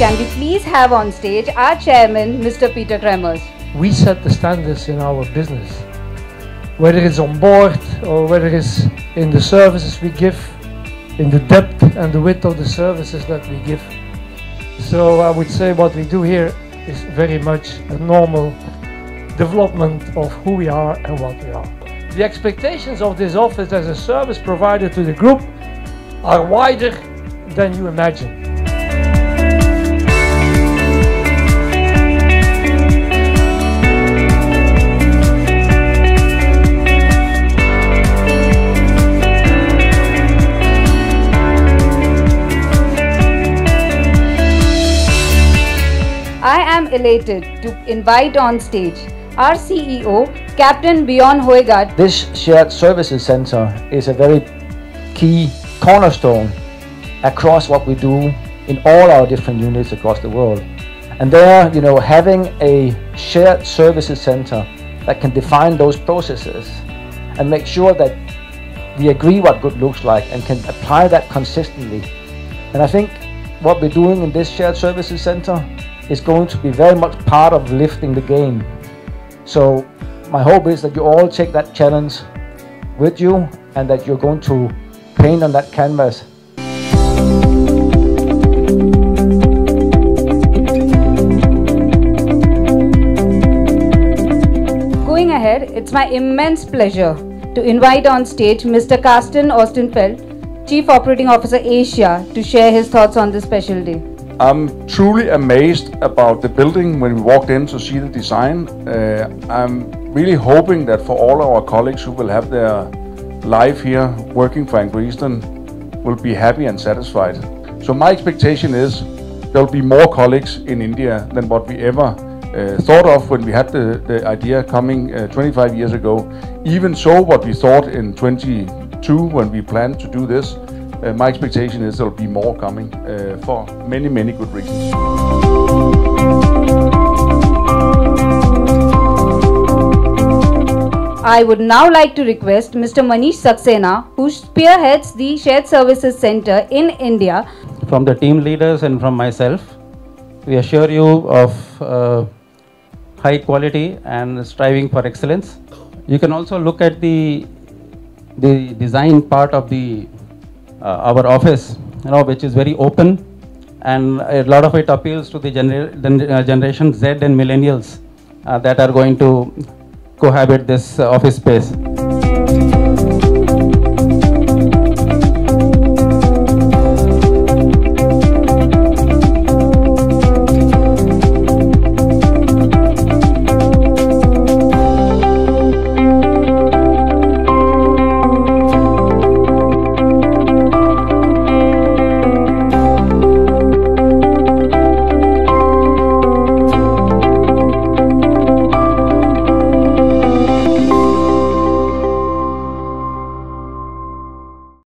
please have on stage our chairman, Mr. Peter Cremers. we set the standards in our business. Whether it's on board or whether it's in the services we give, in the depth and the width of the services that we give. So I would say what we do here is very much a normal development of who we are and what we are. The expectations of this office as a service provider to the group are wider than you imagine. Elated to invite on stage our CEO, Captain Bjorn Hojgaard. This shared services center is a very key cornerstone across what we do in all our different units across the world. And there, you know, having a shared services center that can define those processes and make sure that we agree what good looks like and can apply that consistently. And I think what we're doing in this shared services center is going to be very much part of lifting the game. So my hope is that you all take that challenge with you and that you're going to paint on that canvas Going ahead, it's my immense pleasure to invite on stage Mr. Carsten Ostenfeld, Chief Operating Officer Asia, to share his thoughts on this special day. I'm truly amazed about the building when we walked in to see the design. Uh, I'm really hoping that for all our colleagues who will have their life here working for Anglo Eastern will be happy and satisfied. So my expectation is there'll be more colleagues in India than what we ever uh, thought of when we had the, the idea coming uh, 25 years ago. Even so, what we thought in 22 when we planned to do this, my expectation is there'll be more coming uh, for many, many good reasons. I would now like to request Mr. Manish Saxena, who spearheads the Shared Services Center in India, from the team leaders and from myself, we assure you of uh, high quality and striving for excellence. You can also look at the the design part of the uh, our office, you know, which is very open, and a lot of it appeals to the the, uh, generation Z and millennials uh, that are going to cohabit this uh, office space.